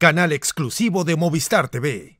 canal exclusivo de Movistar TV.